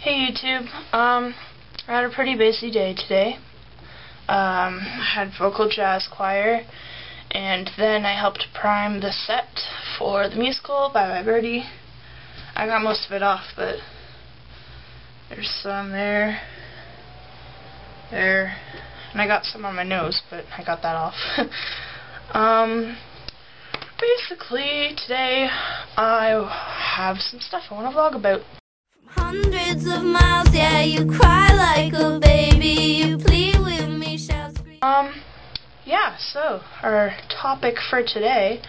Hey YouTube, um, I had a pretty busy day today. Um, I had vocal jazz choir, and then I helped prime the set for the musical Bye Bye Birdie. I got most of it off, but there's some there, there, and I got some on my nose, but I got that off. um, basically, today I have some stuff I want to vlog about. Hundreds of miles, yeah, you cry like a baby. You plead with me, shout, scream. Um, yeah, so, our topic for today,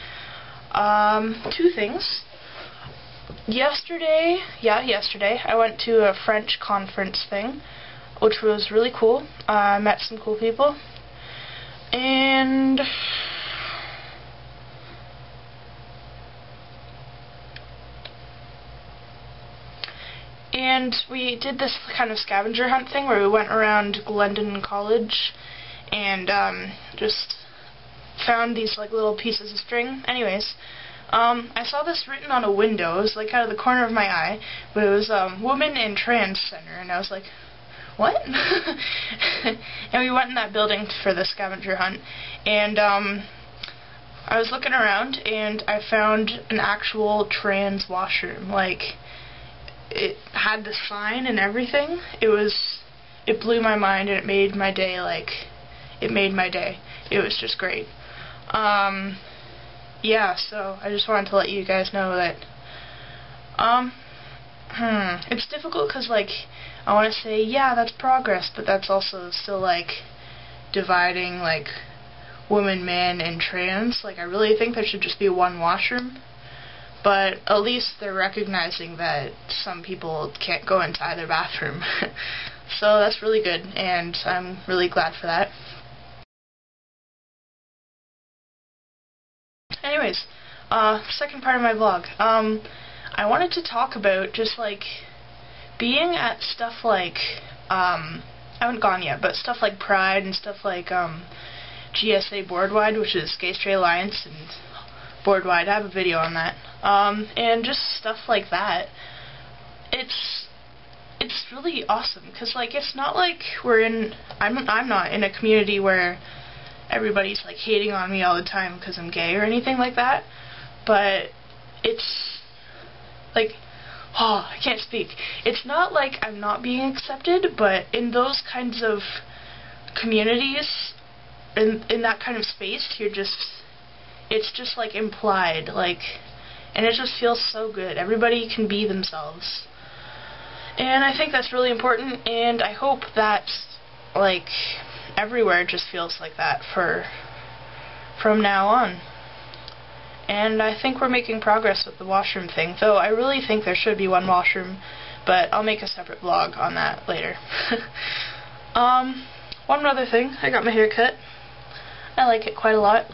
um, two things. Yesterday, yeah, yesterday, I went to a French conference thing, which was really cool. I met some cool people. And and we did this kind of scavenger hunt thing where we went around Glendon College and um, just found these like little pieces of string. Anyways, um, I saw this written on a window. It was like out of the corner of my eye, but it was um, Woman in Trans Center, and I was like, what? and we went in that building for the scavenger hunt, and um, I was looking around, and I found an actual trans washroom, like it had the sign and everything. It was it blew my mind and it made my day like it made my day. It was just great. Um yeah, so I just wanted to let you guys know that um hmm, it's difficult cuz like I want to say yeah, that's progress, but that's also still like dividing like woman, man, and trans. Like I really think there should just be one washroom but at least they're recognizing that some people can't go into either bathroom. so that's really good, and I'm really glad for that. Anyways, uh, second part of my vlog. Um, I wanted to talk about just like being at stuff like um, I haven't gone yet, but stuff like Pride and stuff like um, GSA Boardwide, which is Gay Straight Alliance, and Boardwide. I have a video on that. Um, and just stuff like that. It's it's really awesome because like it's not like we're in. I'm I'm not in a community where everybody's like hating on me all the time because I'm gay or anything like that. But it's like oh I can't speak. It's not like I'm not being accepted, but in those kinds of communities, in in that kind of space, you're just it's just like implied, like, and it just feels so good. Everybody can be themselves. And I think that's really important, and I hope that, like, everywhere just feels like that for, from now on. And I think we're making progress with the washroom thing, though I really think there should be one washroom, but I'll make a separate vlog on that later. um, one other thing, I got my hair cut. I like it quite a lot.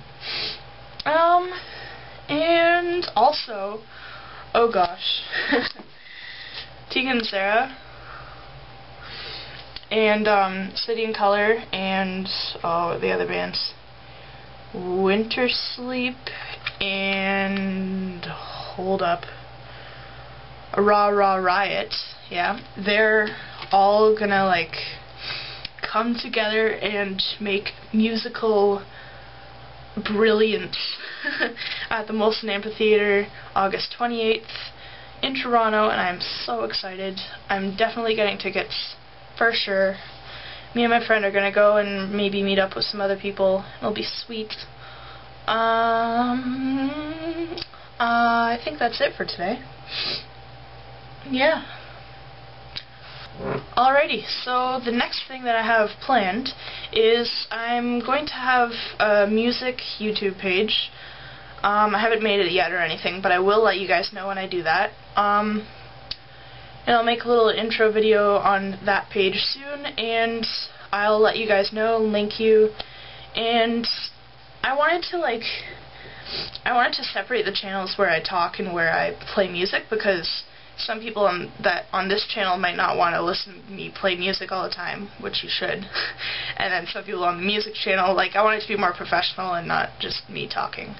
And also, oh gosh, Tegan and Sara, and um, City and Colour, and oh, the other bands, Wintersleep, and hold up, Ra Ra Riot, yeah, they're all gonna like come together and make musical brilliance at the Molson Amphitheater August 28th in Toronto, and I'm so excited. I'm definitely getting tickets for sure. Me and my friend are going to go and maybe meet up with some other people. It'll be sweet. Um, uh, I think that's it for today. Yeah. Alrighty, so the next thing that I have planned is I'm going to have a music YouTube page. Um, I haven't made it yet or anything, but I will let you guys know when I do that. Um, and I'll make a little intro video on that page soon, and I'll let you guys know, link you, and I wanted to, like, I wanted to separate the channels where I talk and where I play music, because some people on that on this channel might not want to listen to me play music all the time, which you should. and then some people on the music channel, like I want it to be more professional and not just me talking.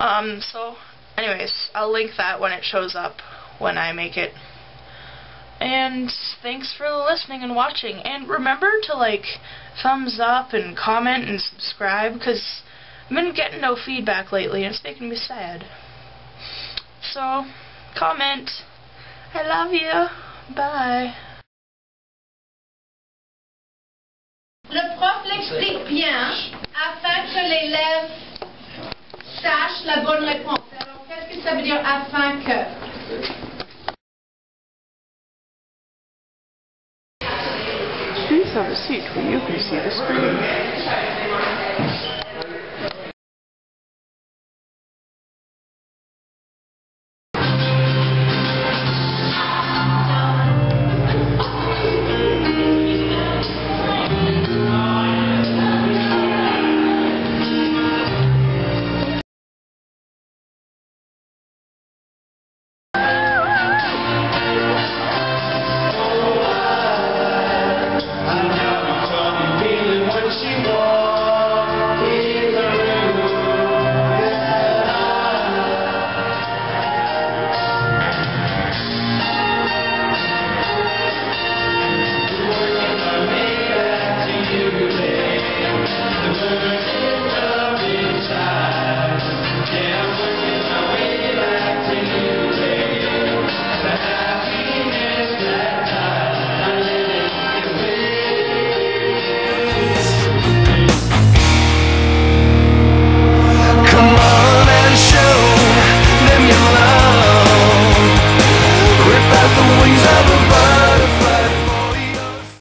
Um, so, anyways, I'll link that when it shows up when I make it. And thanks for listening and watching. And remember to like thumbs up and comment and subscribe because I've been getting no feedback lately and it's making me sad. So, comment. I love you. Bye. Le prof l'explique bien afin que l'élève sache la bonne réponse. Alors, qu'est-ce que ça veut dire afin que Please have a seat where you can see the screen.